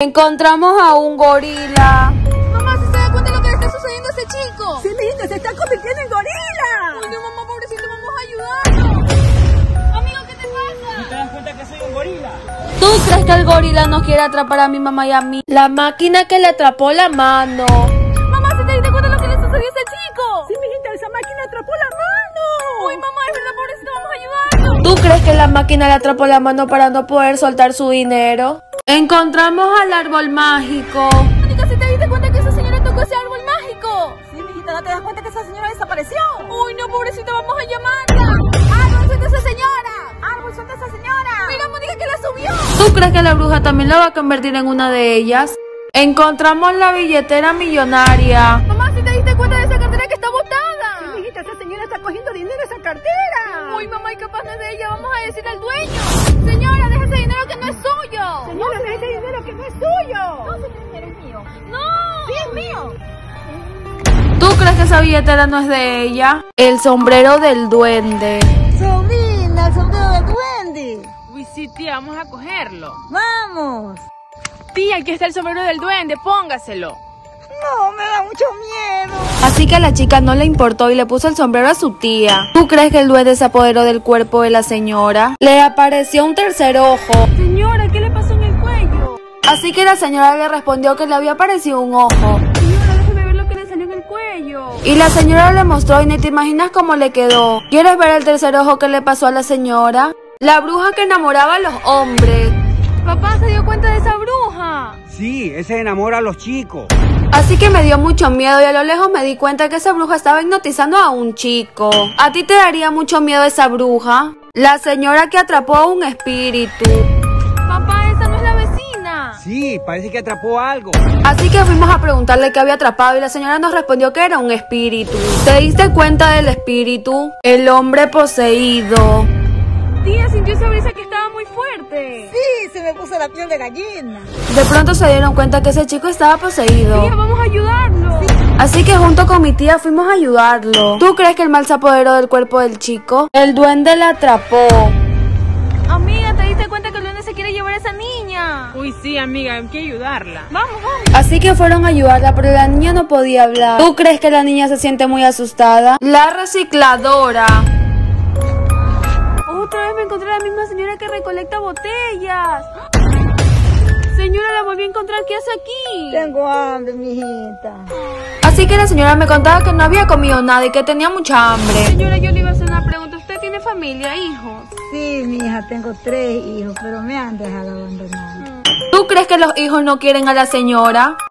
Encontramos a un gorila. Mamá, ¿se da cuenta de lo que le está sucediendo a ese chico? Sí, mijito, se está convirtiendo en gorila. Ay, no, mamá, pobrecito, vamos a ayudarlo. Amigo, ¿qué te pasa? ¿Te das cuenta que soy un gorila? ¿Tú crees que el gorila nos quiere atrapar a mi mamá y a mí? La máquina que le atrapó la mano. Mamá, ¿se te diste cuenta de lo que le sucedió a ese chico? Sí, mijita, esa máquina atrapó la mano. Ay, mamá, es verdad, pobrecito, vamos a ayudarlo. ¿Tú crees que la máquina le atrapó la mano para no poder soltar su dinero? Encontramos al árbol mágico. Mónica, ¿se te diste cuenta que esa señora tocó ese árbol mágico? Sí, mijita, ¿no te das cuenta que esa señora desapareció? Uy, no, pobrecita, vamos a llamarla. ¡Árbol, suelta a esa señora! ¡Árbol, suelta a esa señora! Mira, Mónica, que la subió. ¿Tú crees que la bruja también la va a convertir en una de ellas? Encontramos la billetera millonaria. Mamá, ¿se te diste cuenta de esa cartera que está botada? Sí, mijita, esa señora está cogiendo dinero en esa cartera. Uy, mamá, y capaz no es de ella, vamos a decirle al dueño. ¿Tú crees que esa billetera no es de ella? El sombrero del duende. Sobrina, el sombrero de duende. Uy, sí, tía, vamos a cogerlo. Vamos. Tía, aquí está el sombrero del duende, póngaselo. No, me da mucho miedo. Así que a la chica no le importó y le puso el sombrero a su tía. ¿Tú crees que el duende se apoderó del cuerpo de la señora? Le apareció un tercer ojo. Señora, ¿qué le pasó en el cuello? Así que la señora le respondió que le había aparecido un ojo. Y la señora le mostró y ni te imaginas cómo le quedó. ¿Quieres ver el tercer ojo que le pasó a la señora? La bruja que enamoraba a los hombres. Papá se dio cuenta de esa bruja. Sí, ese enamora a los chicos. Así que me dio mucho miedo y a lo lejos me di cuenta que esa bruja estaba hipnotizando a un chico. ¿A ti te daría mucho miedo esa bruja? La señora que atrapó a un espíritu. Sí, parece que atrapó algo. Así que fuimos a preguntarle qué había atrapado y la señora nos respondió que era un espíritu. ¿Te diste cuenta del espíritu? El hombre poseído. Tía, sintió esa brisa que estaba muy fuerte. Sí, se me puso la piel de gallina. De pronto se dieron cuenta que ese chico estaba poseído. Tía, vamos a ayudarlo. Así que junto con mi tía fuimos a ayudarlo. ¿Tú crees que el mal se apoderó del cuerpo del chico? El duende la atrapó. Amiga, ¿te diste cuenta que el duende quiere llevar a esa niña? Uy, sí, amiga, hay que ayudarla. Vamos, vamos. Así que fueron a ayudarla, pero la niña no podía hablar. ¿Tú crees que la niña se siente muy asustada? La recicladora. Otra vez me encontré a la misma señora que recolecta botellas. Señora, la volví a encontrar. ¿Qué hace aquí? Tengo hambre, mijita. Así que la señora me contaba que no había comido nada y que tenía mucha hambre. Señora, yo le iba a hacer una pregunta. ¿Usted tiene familia, hijos? Sí, mija, tengo tres hijos, pero me han dejado abandonada. ¿Tú crees que los hijos no quieren a la señora?